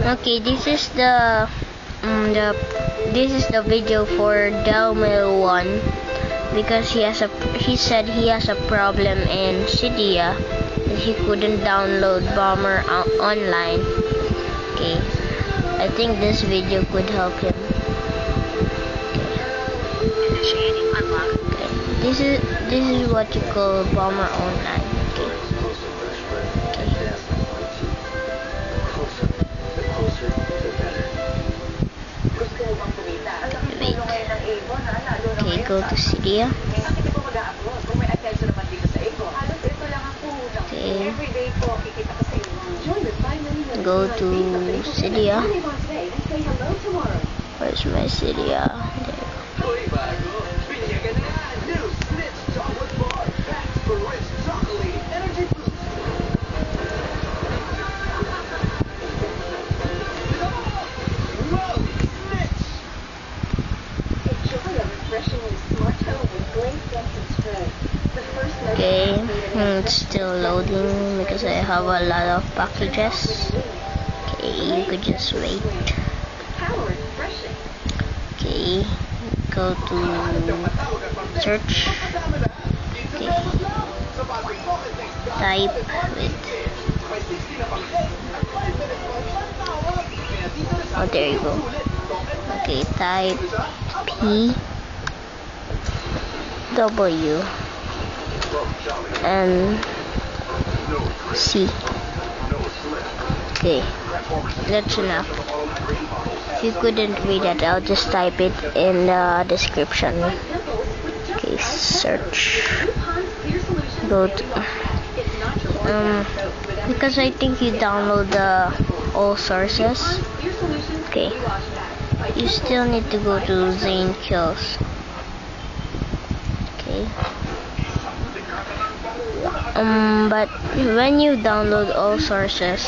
Okay, this is the um, the this is the video for Delmil one because he has a he said he has a problem in Cydia and he couldn't download Bomber online. Okay, I think this video could help him. Okay, this is this is what you call Bomber online. Okay. Join the 5 million Go to Cydia. Where's my Cydia? There. Okay, it's still loading because I have a lot of packages. Okay, you could just wait. Okay, go to search. Okay, type with. Oh, there you go. Okay, type P W N C. Okay, that's enough. If you couldn't read that, I'll just type it in the description. Okay, search. Go to, um, because I think you download the all sources. Okay, you still need to go to Zane Kills. Um, but when you download all sources,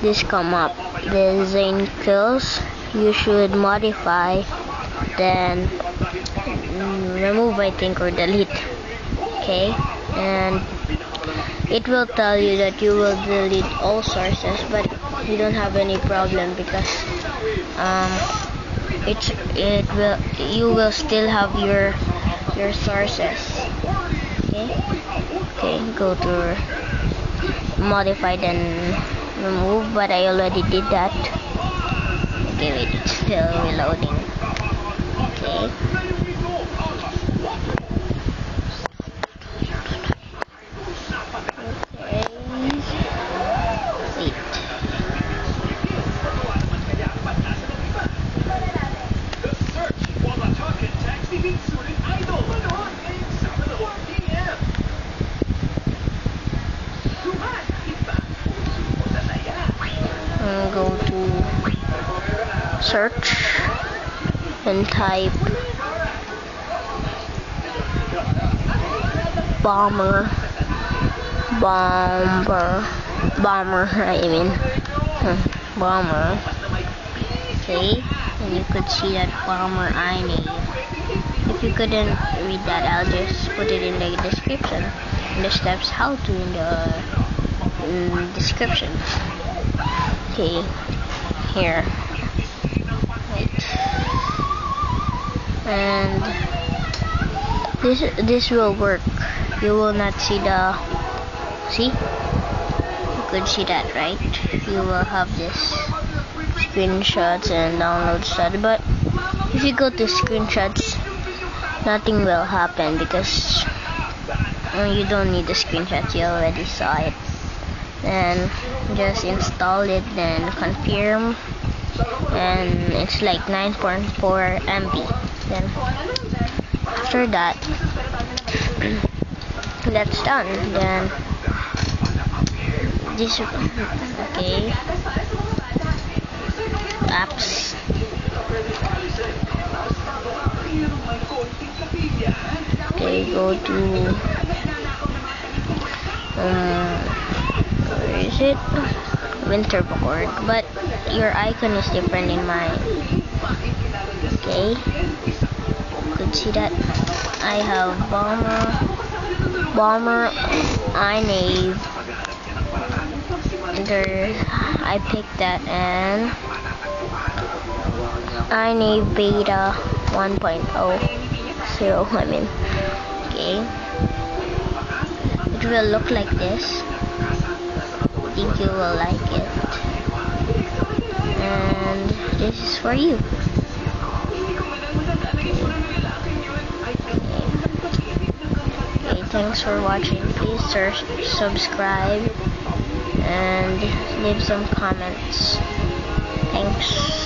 this come up. The Zane Kills. You should modify, then mm, remove, I think, or delete. Okay, and it will tell you that you will delete all sources, but you don't have any problem because um, it's it will you will still have your your sources. Okay, okay, go to modify then remove, but I already did that. Okay, wait, it's still reloading. Okay. Search and type bomber bomber bomber I mean bomber. Okay and you could see that bomber iNav if you couldn't read that I'll just put it in the description. The steps how to in the mm, description Okay, here. And this this will work. You will not see the see. You could see that, right? You will have this screenshots and download stuff, but if you go to screenshots, nothing will happen because uh, you don't need the screenshots. You already saw it and just install it then confirm and it's like 9.4 MB then after that that's done then this okay apps okay go to um where is it? WinterBoard, but your icon is different in mine. Okay, could see that I have bomber, bomber, iNav, there I picked that and I need beta 1.0 zero I mean okay. It will look like this. I think you will like it. And this is for you okay thanks for watching. Please subscribe and leave some comments. Thanks